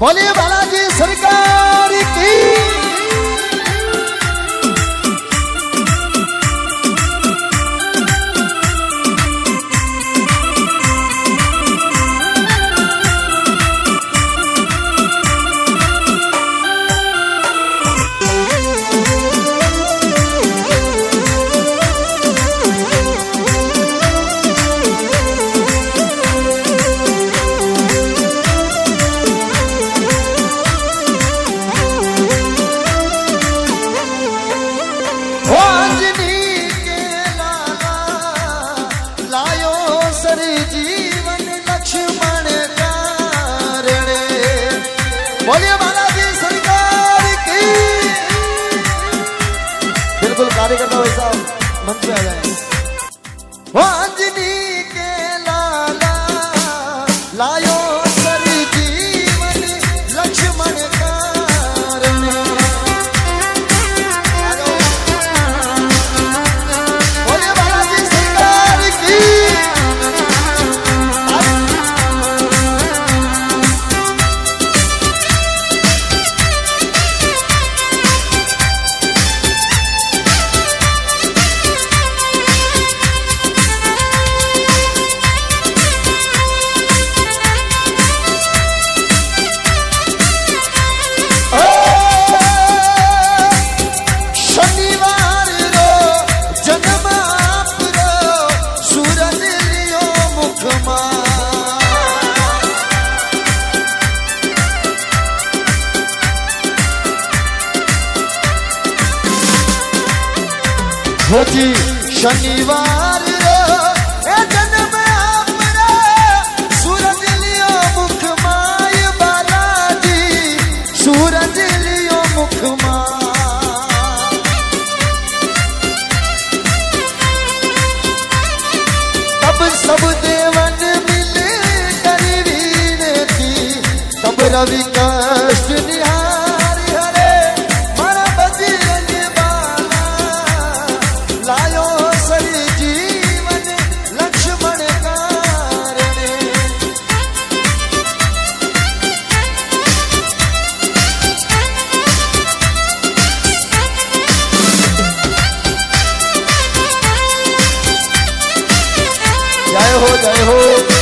बोलिए बालाजी सरकार की सर जीवन लक्ष्मण कारणे बोलिए बालाजी, सरकार की। बिल्कुल कार्यकर्ता भाई साहब, मंच पे आ जाए। ओ के लाला, लायो સુખમાં હોજી શનિવાર सब विकास निहारी हरे मारा बजरंग बाला लायो सही लक्ष्मण जय हो जय हो।